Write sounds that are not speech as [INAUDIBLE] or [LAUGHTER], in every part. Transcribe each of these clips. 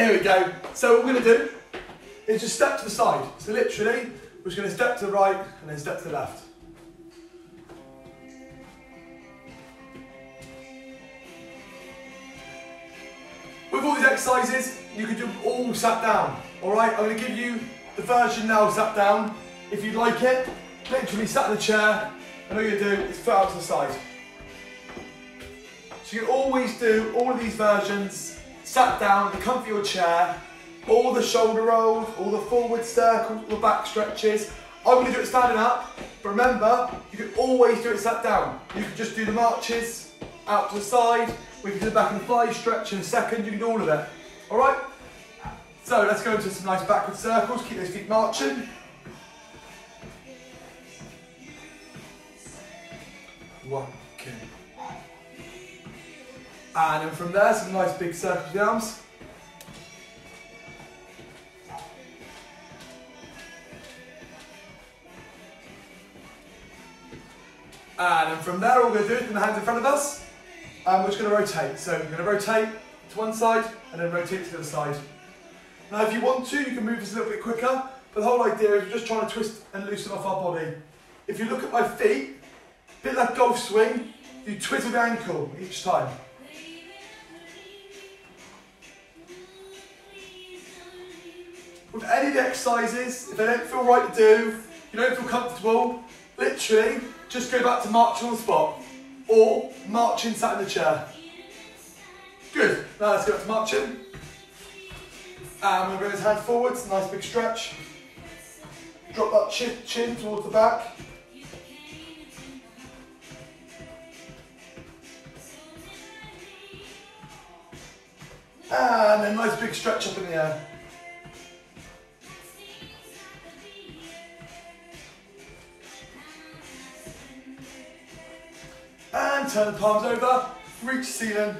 Here we go. So what we're going to do is just step to the side. So literally, we're just going to step to the right and then step to the left. With all these exercises, you can do them all sat down. All right, I'm going to give you the version now sat down. If you'd like it, literally sat in the chair, and all you do is foot out to the side. So you can always do all of these versions sat down, the comfy your chair, all the shoulder rolls, all the forward circles, all the back stretches. I'm going to do it standing up, but remember, you can always do it sat down. You can just do the marches out to the side, we can do the back and fly stretch in a second, you can do all of it. All right? So let's go into some nice backward circles, keep those feet marching. One. And then from there, some nice big the arms. And then from there, all we're going to do is put the hands in front of us. And we're just going to rotate. So we're going to rotate to one side and then rotate to the other side. Now, if you want to, you can move this a little bit quicker. But the whole idea is we're just trying to twist and loosen off our body. If you look at my feet, a bit like golf swing, you twiddle the ankle each time. With any of the exercises, if they don't feel right to do, you don't feel comfortable, literally just go back to marching on the spot or marching sat in the chair. Good. Now let's go back to marching. And we'll bring his hand forwards, nice big stretch. Drop that chin, chin towards the back. And then nice big stretch up in the air. And turn the palms over, reach ceiling.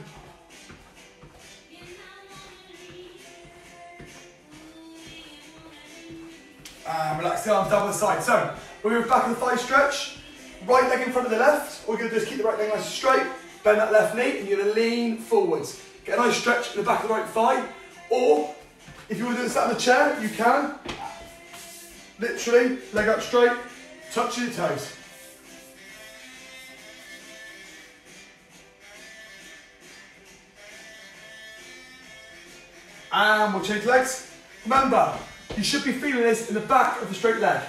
And relax the arms down the side. So, we're going back of the thigh stretch. Right leg in front of the left. All you're going to do is keep the right leg nice and straight. Bend that left knee and you're going to lean forwards. Get a nice stretch in the back of the right thigh. Or, if you want to do this out in the chair, you can. Literally, leg up straight, touch your toes. And we'll change legs. Remember, you should be feeling this in the back of the straight leg.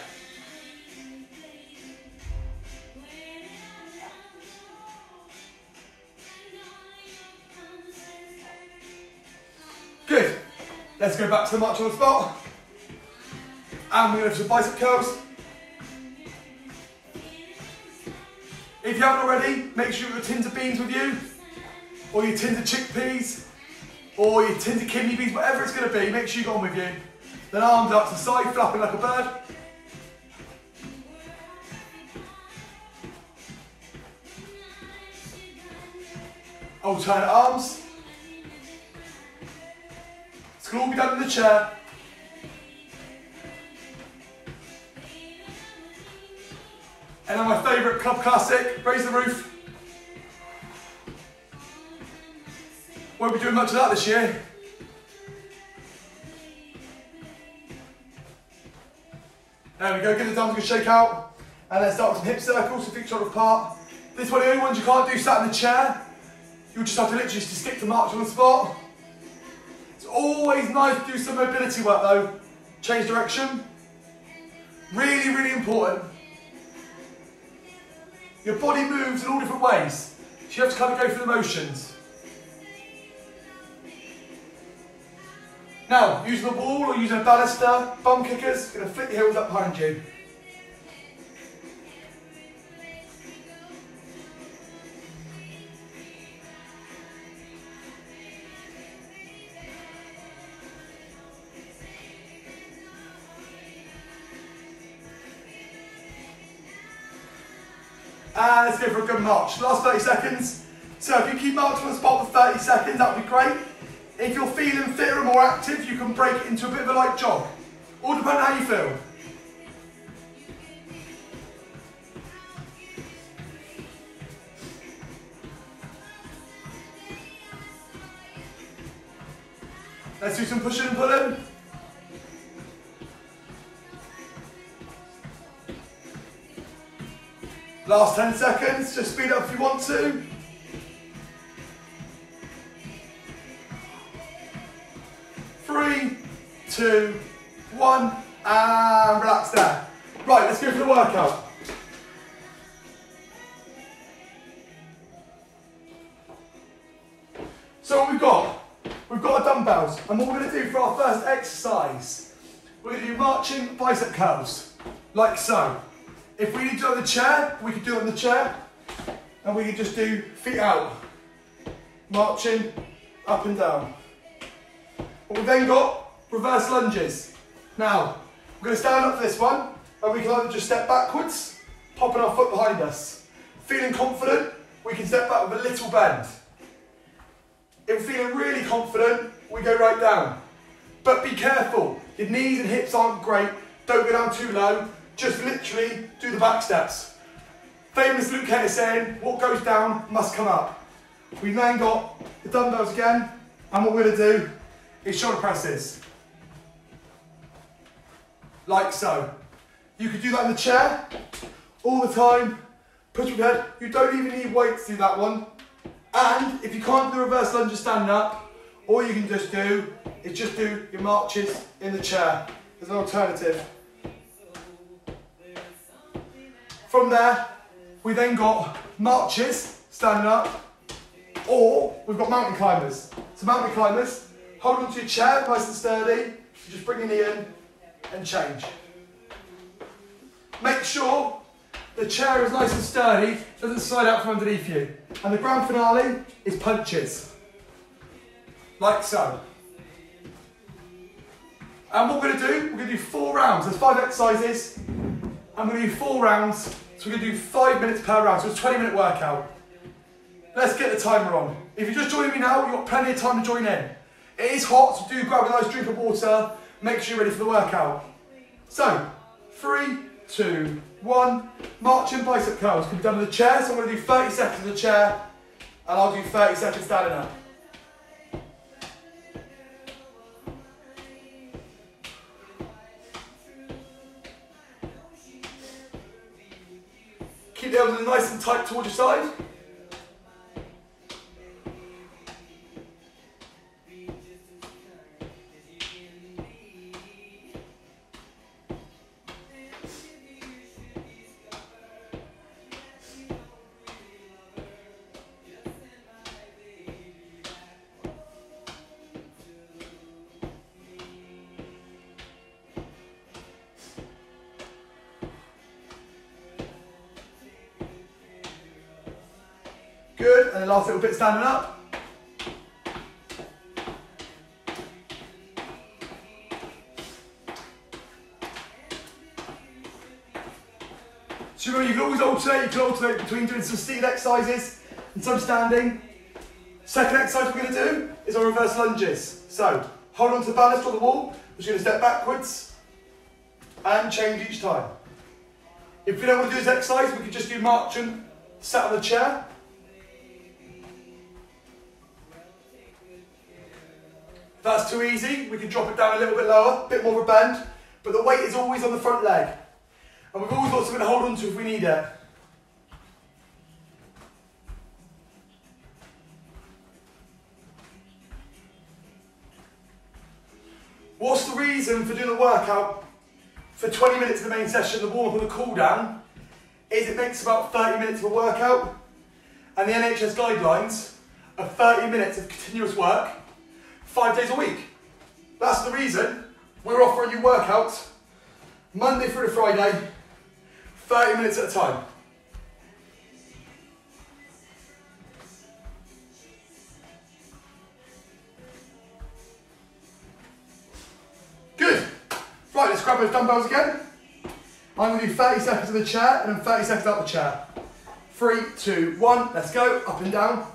Good. Let's go back to the march on the spot. And we're going to do bicep curls. If you haven't already, make sure you've got your tins of beans with you, or your tins of chickpeas, or your tins of kidney beans, whatever it's going to be, make sure you've got them with you. Then arms up to the side, flapping like a bird. Alternate arms. It's to all be done in the chair. And then my favourite club classic, raise the roof. Won't be doing much of that this year. There we go, get the thumbs a shake out. And then start with some hip circles, so feet shoulder apart. This one, the only ones you can't do sat in the chair. You'll just have to literally just stick to march on the spot. It's always nice to do some mobility work though. Change direction. Really, really important. Your body moves in all different ways. So you have to kind of go through the motions. Now, using the wall or using a baluster, bum kickers, going to flip the heels up behind you. And let's go for a good march. Last 30 seconds. So if you keep marching on the spot for 30 seconds, that would be great. If you're feeling fitter and more active, you can break it into a bit of a light jog. All depends on how you feel. Let's do some pushing and pulling. Last 10 seconds, just speed up if you want to. Three, two, one, and relax there. Right, let's go for the workout. So what we've got, we've got our dumbbells, and what we're going to do for our first exercise, we're to do marching bicep curls, like so. If we need to do it on the chair, we can do it on the chair, and we can just do feet out, marching up and down. We've then got, reverse lunges. Now, we're going to stand up for this one, and we can either just step backwards, popping our foot behind us. Feeling confident, we can step back with a little bend. If we're feeling really confident, we go right down. But be careful, your knees and hips aren't great, don't go down too low, just literally do the back steps. Famous Luke Hayter saying, what goes down must come up. We've then got the dumbbells again, and what we're gonna do is shoulder presses. Like so. You could do that in the chair, all the time, push your head. You don't even need weights to do that one. And if you can't do the reverse lunges standing up, all you can just do is just do your marches in the chair. as an alternative. From there, we then got marches standing up, or we've got mountain climbers. So mountain climbers, hold onto your chair nice and sturdy, just bring your knee in and change. Make sure the chair is nice and sturdy, doesn't slide out from underneath you. And the grand finale is punches. Like so. And what we're going to do, we're to do four rounds. There's five exercises. I'm to do four rounds. So we're to do five minutes per round. So it's a 20 minute workout. Let's get the timer on. If you're just joining me now, you've got plenty of time to join in. It is hot, so do grab a nice drink of water. Make sure you're ready for the workout. So, three, two, one. Marching bicep curls can be done in the chair. So I'm going to do 30 seconds in the chair, and I'll do 30 seconds standing up. Keep the elbows nice and tight towards your side. Last little bit standing up. So remember, you can always alternate, you can alternate between doing some seated exercises and some standing. Second exercise we're going to do is our reverse lunges. So, hold on to the balance on the wall, we're just going to step backwards and change each time. If you don't want to do this exercise, we could just do march and sat on the chair. That's too easy, we can drop it down a little bit lower, a bit more of a bend, but the weight is always on the front leg. And we've always got something to hold on to if we need it. What's the reason for doing the workout for 20 minutes of the main session, the warm up and the cool down, is it makes about 30 minutes of a workout. And the NHS guidelines are 30 minutes of continuous work, five days a week. That's the reason we're offering you workouts Monday through to Friday, 30 minutes at a time. Good. Right, let's grab those dumbbells again. I'm to do 30 seconds in the chair and then 30 seconds out the chair. Three, two, one, let's go. Up and down.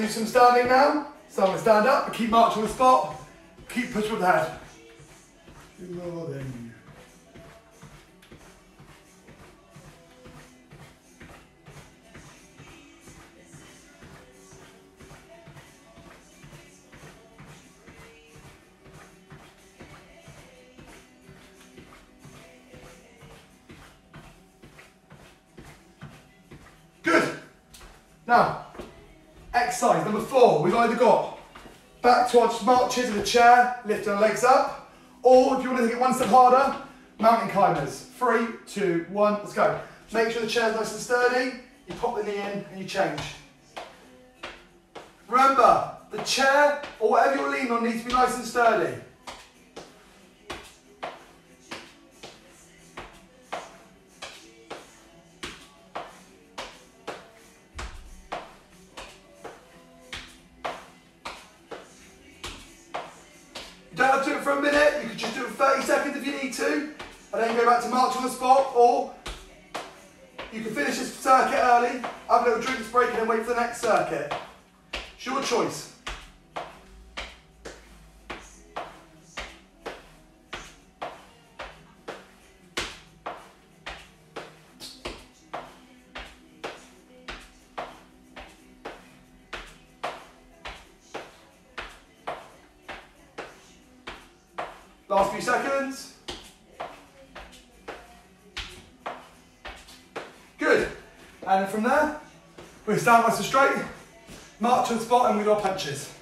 To do some standing now. So I'm going to stand up keep marching the spot. Keep pushing with the head. Good. Now, exercise number four, we've either got back towards marches in the chair, lifting the legs up, or if you want to take it one step harder, mountain climbers. Three, two, one, let's go. Make sure the chair's nice and sturdy, you pop the knee in and you change. Remember, the chair or whatever you're leaning on needs to be nice and sturdy. Seconds. Good. And from there, we stand nice and straight, march to the spot and we do our punches.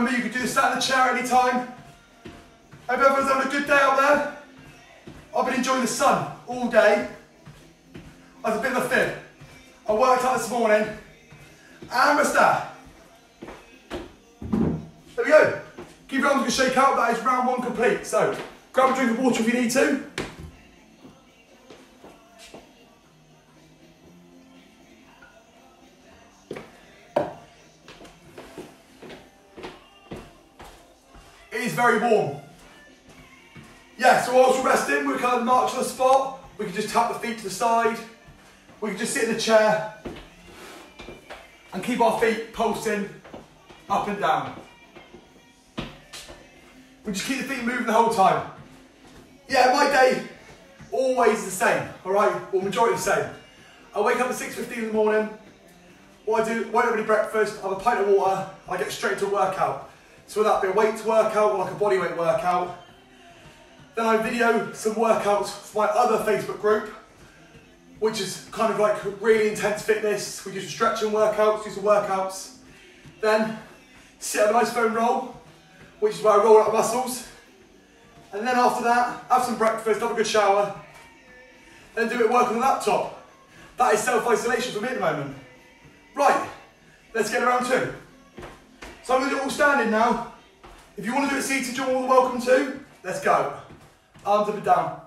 Remember, you can do this sat in the chair any time. Hope everyone's having a good day out there. I've been enjoying the sun all day. I was a bit of a fib. I worked out this morning. And. There we go. Keep your arms to shake out. That is round one complete. So, grab a drink of water if you need to. Very warm. Yeah, so whilst we're resting, we kind of march to the spot. We can just tap the feet to the side. We can just sit in the chair and keep our feet pulsing up and down. We just keep the feet moving the whole time. Yeah, my day always the same, all right? Well, majority the same. I wake up at 6.15 in the morning. What I do, won't have any breakfast, I have a pint of water, I get straight to workout. So whether that be a weight workout or like a body weight workout. Then I video some workouts for my other Facebook group, which is kind of like really intense fitness. We do some stretching workouts, do some workouts. Then sit on a nice foam roll, which is where I roll out muscles. And then after that, have some breakfast, have a good shower, then do it work on the laptop. That is self-isolation for me at the moment. Right, let's get around two. So I'm going to do it all standing now. If you want to do it seated, you're all welcome to. Let's go. Arms up and down.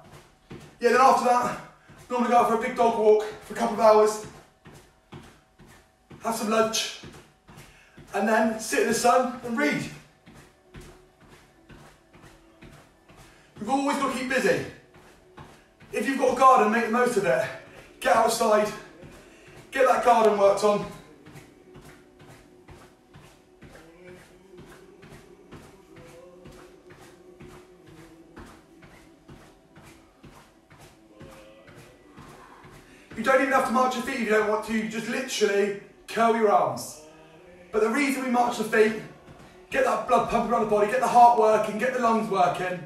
Yeah, then after that, normally go out for a big dog walk for a couple of hours. Have some lunch. And then sit in the sun and read. We've always got to keep busy. If you've got a garden, make the most of it. Get outside, get that garden worked on. You don't even have to march your feet if you don't want to. You just literally curl your arms. But the reason we march the feet, get that blood pumping around the body, get the heart working, get the lungs working,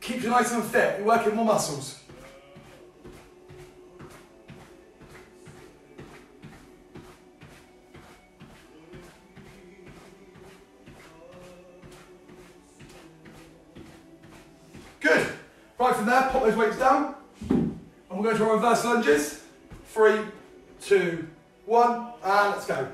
keeps you nice and fit. You're working more muscles. Good. Right from there, pop those weights down. And we're going to our reverse lunges. Three, two, one, and let's go.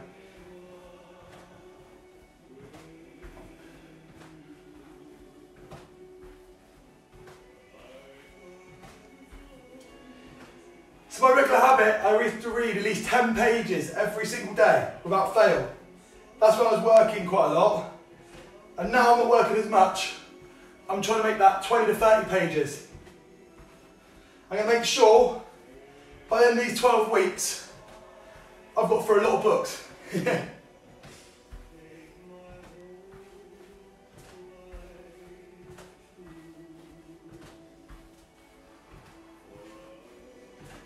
So my regular habit, I used to read at least 10 pages every single day without fail. That's when I was working quite a lot. And now I'm not working as much. I'm trying to make that 20 to 30 pages. I'm to make sure by the end of these 12 weeks, I've got through a lot of books. [LAUGHS]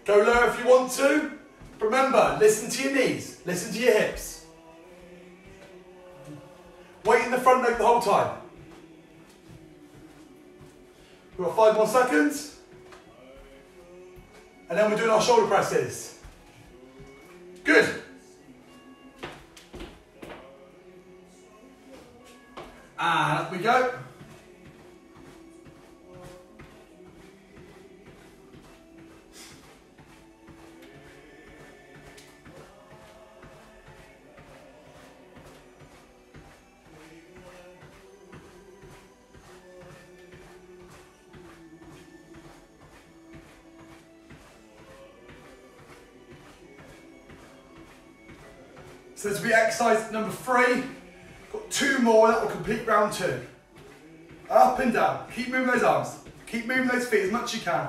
Go lower if you want to. Remember, listen to your knees, listen to your hips. Weight in the front leg the whole time. We've got five more seconds. And then we're doing our shoulder presses. Good. And up we go. Exercise number three. Got two more, that will complete round two. Up and down. Keep moving those arms. Keep moving those feet as much as you can.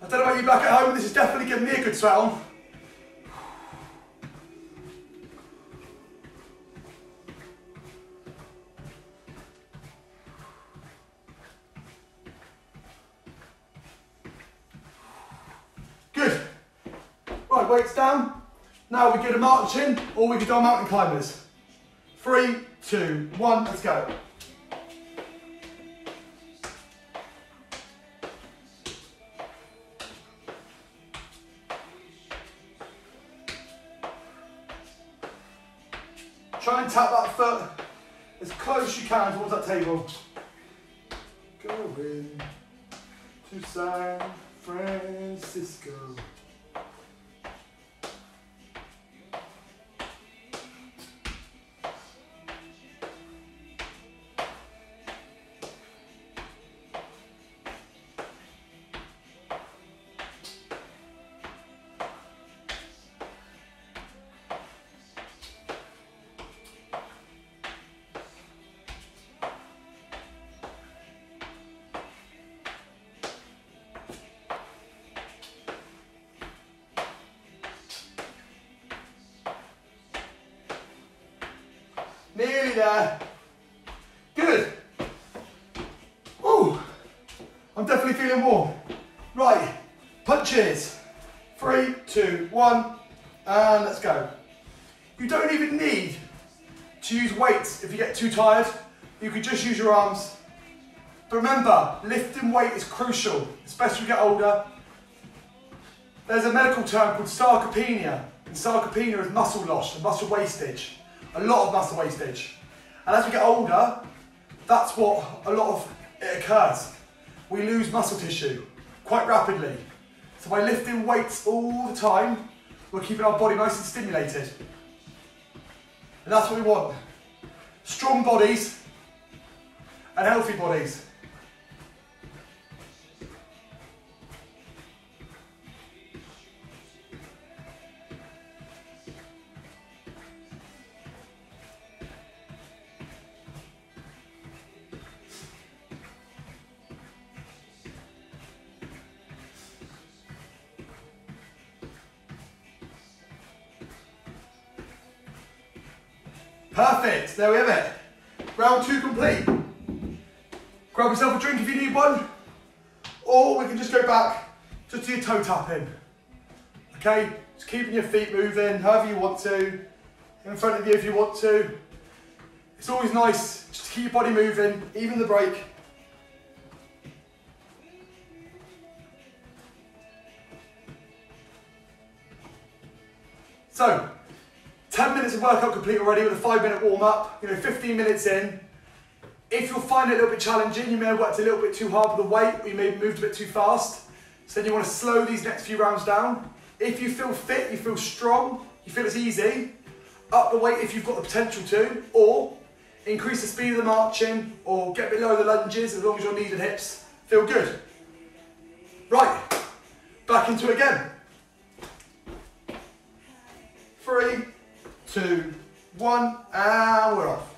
I don't know about you back at home, but this is definitely giving me a good sweat on. We get marching or we can do our mountain climbers. Three, two, one, let's go. Try and tap that foot as close as you can towards that table. Going to San Francisco. Punches. Three, two, one, and let's go. You don't even need to use weights if you get too tired. You can just use your arms. But remember, lifting weight is crucial, especially as you get older. There's a medical term called sarcopenia, and sarcopenia is muscle loss and muscle wastage a lot of muscle wastage. And as we get older, that's what a lot of it occurs. We lose muscle tissue quite rapidly. So by lifting weights all the time, we're keeping our body nice and stimulated. And that's what we want. Strong bodies and healthy bodies. Perfect, there we have it. Round two complete. Grab yourself a drink if you need one, or we can just go back just to your toe tapping. Okay, just keeping your feet moving, however you want to, in front of you if you want to. It's always nice just to keep your body moving, even the break. So, 10 minutes of workout complete already with a five minute warm up, you know, 15 minutes in. If you'll find it a little bit challenging, you may have worked a little bit too hard with the weight, or you may have moved a bit too fast. So then you want to slow these next few rounds down. If you feel fit, you feel strong, you feel it's easy, up the weight if you've got the potential to, or increase the speed of the marching, or get below the lunges as long as your knees and hips feel good. Right, back into it again. Three, two, one, and we're off.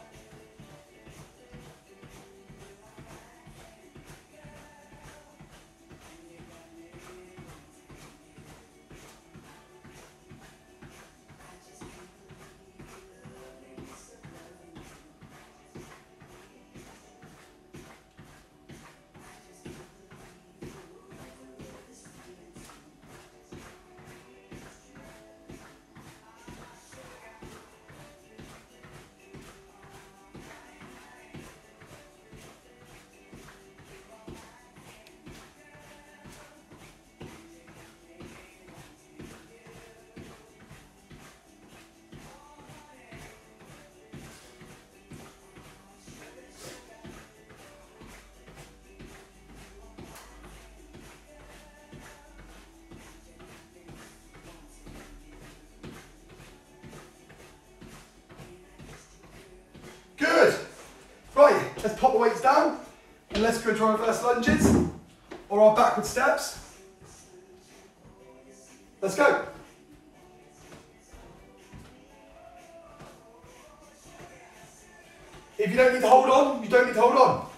Let's pop the weights down and let's go to our reverse lunges or our backward steps. Let's go. If you don't need to hold on, you don't need to hold on.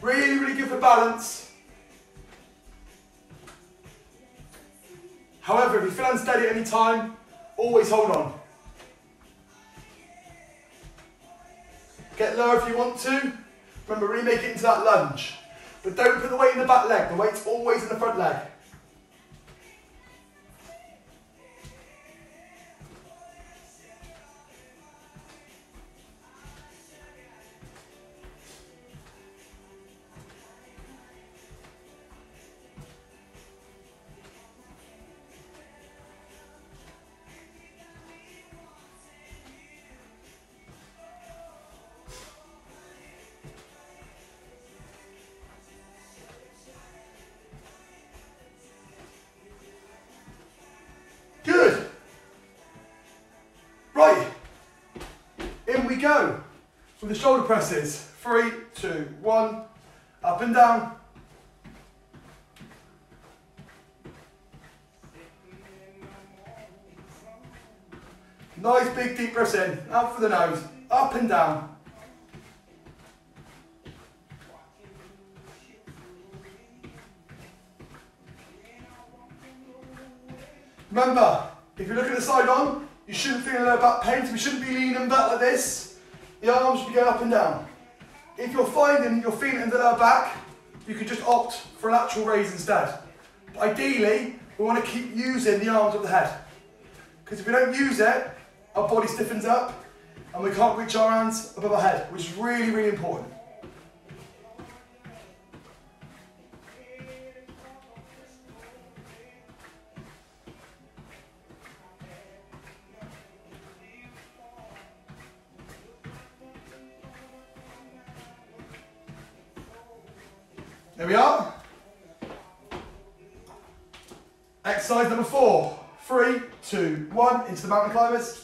Really, really good for balance. However, if you feel unsteady at any time, always hold on. Get lower if you want to. Remember, really make it into that lunge. But don't put the weight in the back leg. The weight's always in the front leg. The shoulder presses. Three, two, one. Up and down. Nice big deep breaths in. Out for the nose. Up and down. Remember, if you look at the side on, you shouldn't feel a low back pain, so we shouldn't be leaning back like this. The arms should be going up and down. If you're finding you're feeling in the lower back, you could just opt for a lateral raise instead. But ideally, we want to keep using the arms of the head. Because if we don't use it, our body stiffens up and we can't reach our hands above our head, which is really, really important. There we are. Exercise number four. Three, two, one, into the mountain climbers.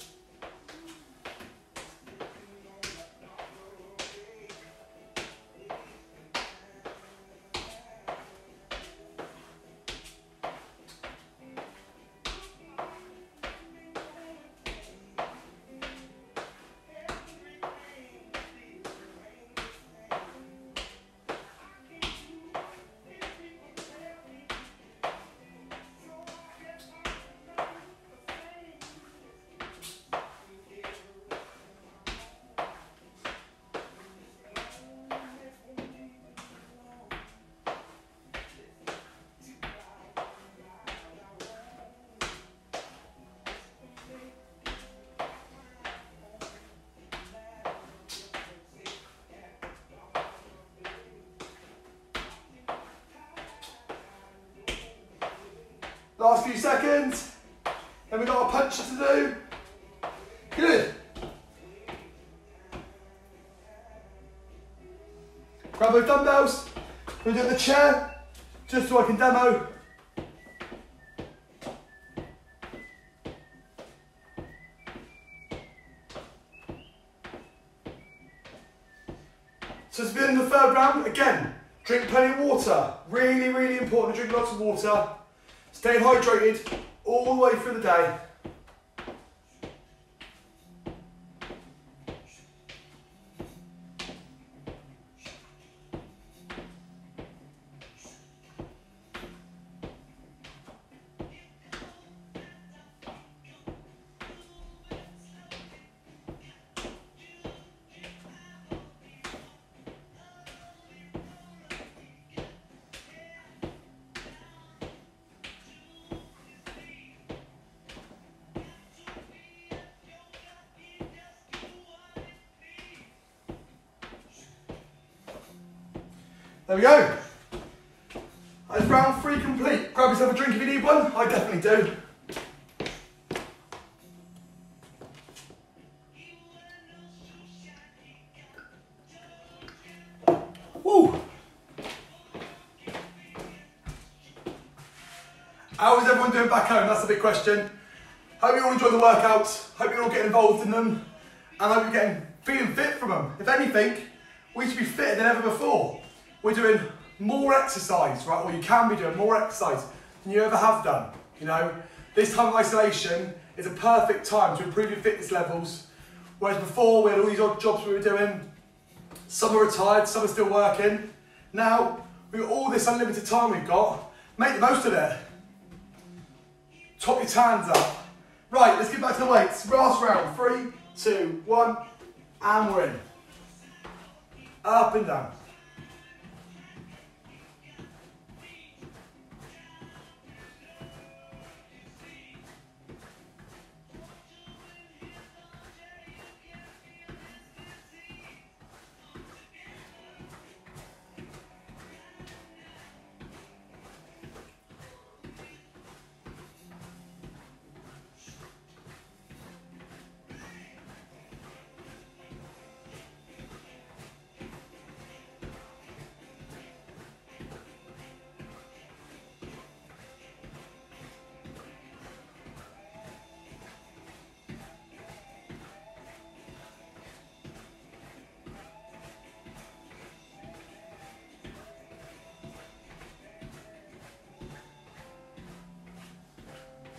Last few seconds. Then we've got a punch to do. Good. Grab those dumbbells. We're doing the chair, just so I can demo. So it's been the third round. Again, drink plenty of water. Really, really important to drink lots of water. Stay hydrated all the way through the day. There we go. That's round three complete. Grab yourself a drink if you need one. I definitely do. Woo! How is everyone doing back home? That's a big question. Hope you all enjoy the workouts. Hope you all get involved in them. And hope you're getting feeling fit from them. If anything, we should be fitter than ever before we're doing more exercise, right? Or you can be doing more exercise than you ever have done. You know, this time of isolation is a perfect time to improve your fitness levels. Whereas before we had all these odd jobs we were doing, some are retired, some are still working. Now, got all this unlimited time we've got, make the most of it. Top your hands up. Right, let's get back to the weights. Last round, three, two, one, and we're in. Up and down.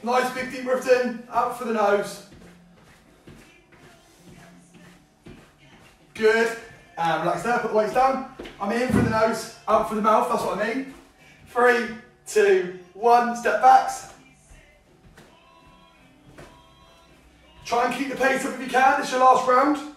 Nice big deep breath in, out for the nose. Good. And relax there, put the weights down. I'm in for the nose, out for the mouth, that's what I mean. Three, two, one, step backs. Try and keep the pace up if you can, it's your last round.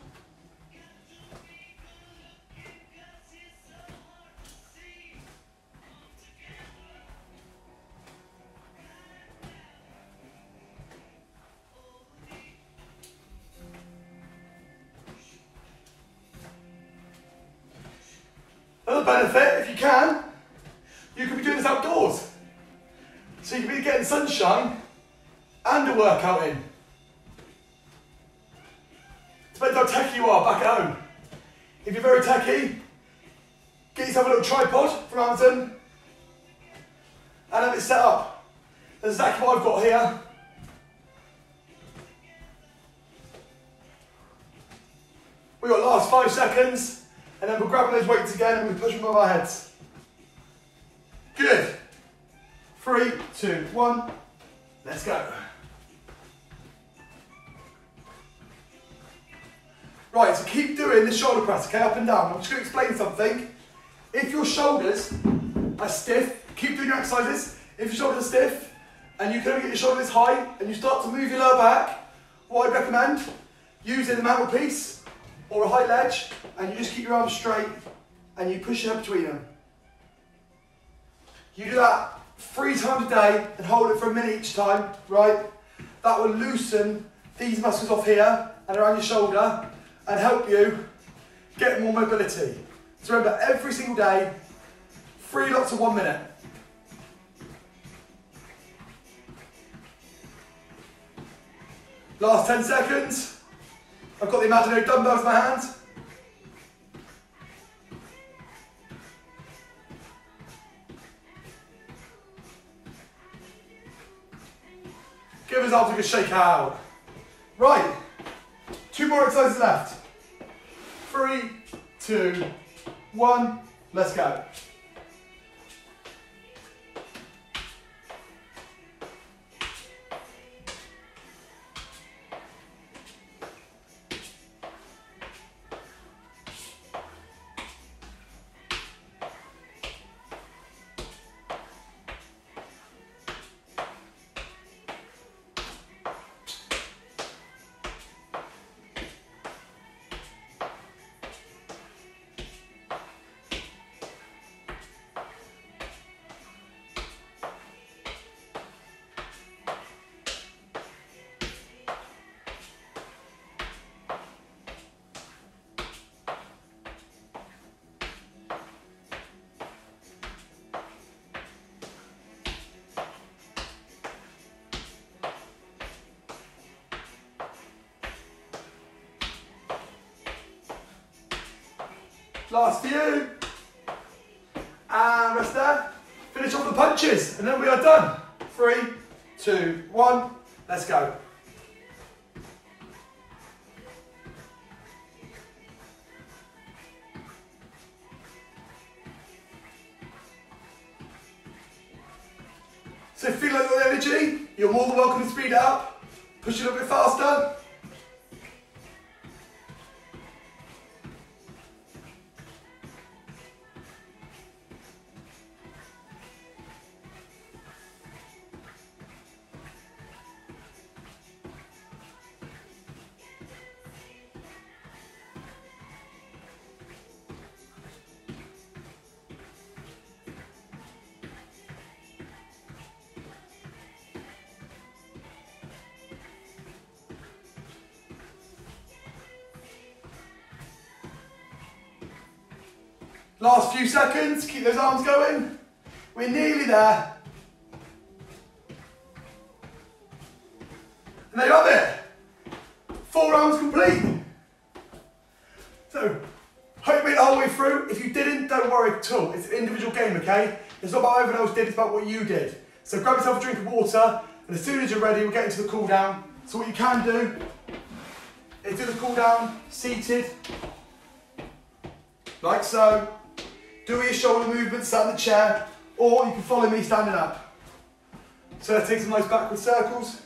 We've got last five seconds. And then we're grabbing those weights again and we push them over our heads. Good. Three, two, one. Let's go. Right, so keep doing the shoulder press, okay, up and down. I'm just going to explain something. If your shoulders are stiff, keep doing your exercises. If your shoulders are stiff and you can only get your shoulders high and you start to move your lower back, what I'd recommend, using the mantelpiece or a high ledge, and you just keep your arms straight and you push it up between them. You do that three times a day and hold it for a minute each time, right? That will loosen these muscles off here and around your shoulder and help you get more mobility. So remember, every single day, three lots of one minute. Last 10 seconds. I've got the imaginary dumbbells in my hands. Give arms a good shake out. Right, two more exercises left. Three, two, one, let's go. Last few. And rest there. Finish off the punches, and then we are done. Three, two, one. Let's go. So feel like you've got the energy, you're more than welcome to speed it up. Push it a bit faster. Few seconds, keep those arms going. We're nearly there. And there you have it. Four rounds complete. So, hope you made it all the way through. If you didn't, don't worry at all. It's an individual game, okay? It's not about what everyone else did, it's about what you did. So grab yourself a drink of water, and as soon as you're ready, we'll get into the cool down. So what you can do is do the cool down seated, like so. Do your shoulder movements, sat in the chair, or you can follow me standing up. So let's take some nice backward circles.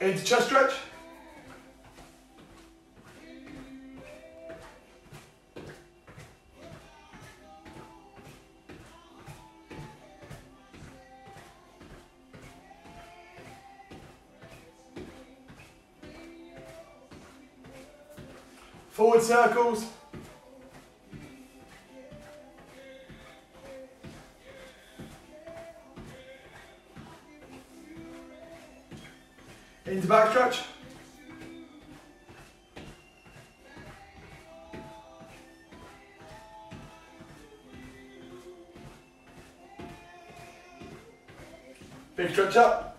Into chest stretch. Forward circles. Into back stretch. Big stretch up.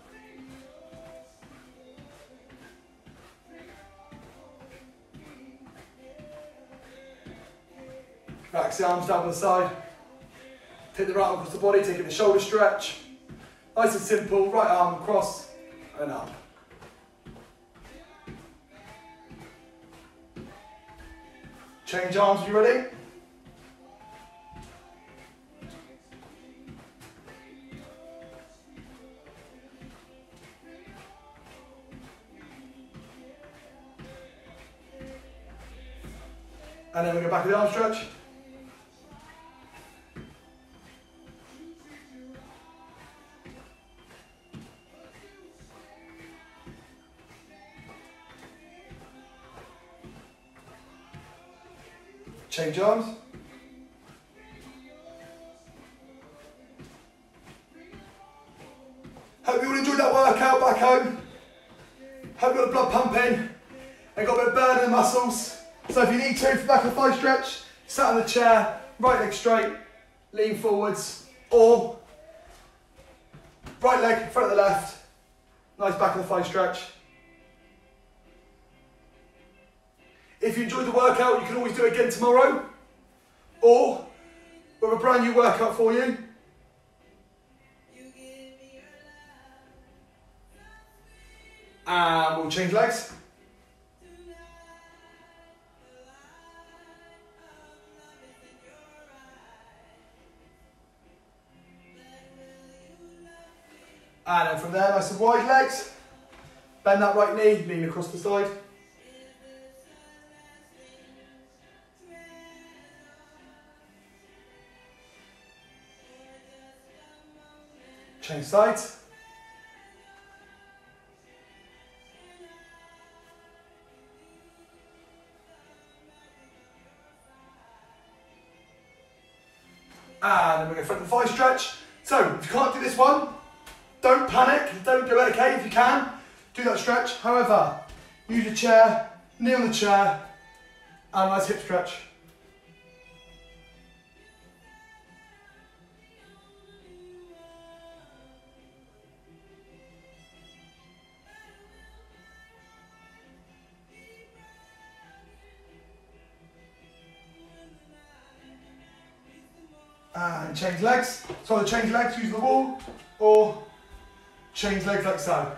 The arms down the side. Take the right arm across the body, taking the shoulder stretch. Nice and simple, right arm across and up. Change arms, are you ready? And then we go back to the arm stretch. Change arms. Hope you all enjoyed that workout back home. Hope you got the blood pumping and got a bit of burn in the muscles. So if you need to, for back of the thigh stretch, sat on the chair, right leg straight, lean forwards, or right leg, front of the left, nice back of the thigh stretch. If you enjoyed the workout, you can always do it again tomorrow, or we have a brand new workout for you. And we'll change legs. And then from there, nice and wide legs. Bend that right knee, lean across the side. Change sides. And then we're going to front the thigh stretch. So, if you can't do this one, don't panic, don't do it, okay? If you can, do that stretch. However, use your chair, knee on the chair, and nice hip stretch. And change legs. So either change legs, use the wall, or change legs like so.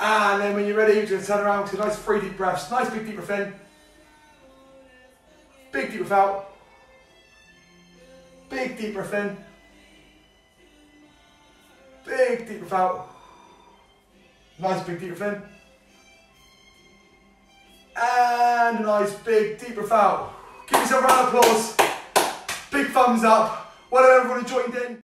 And then when you're ready, you're to turn around to nice three deep breaths. Nice big deep breath in. Big deep breath out. Big deep breath in. Big deep breath out. Nice big deep breath in. And a nice big deep breath out. Give yourself a round of applause. Big thumbs up. Well everyone joined in.